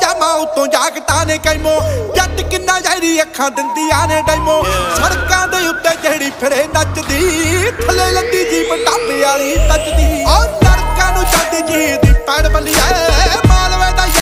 ਪਜਾਮਾ ਉਤੋਂ ਜਾਕਟਾਂ ਨੇ ਕੈਮੋ। ਜੱਟ ਕਿੰਨਾ ਜ਼ਹਿਰੀ ਅੱਖਾਂ ਦਿੰਦੀਆਂ ਨੇ ਡੈਮੋ। ਸੜਕਾਂ ਦੇ ਉੱਤੇ ਜਿਹੜੀ ਫਿਰੇ ਨੱਚਦੀ, ਥੱਲੇ ਲੱਦੀ ਜੀ ਟੱਪ ਵਾਲੀ ਟੱਚਦੀ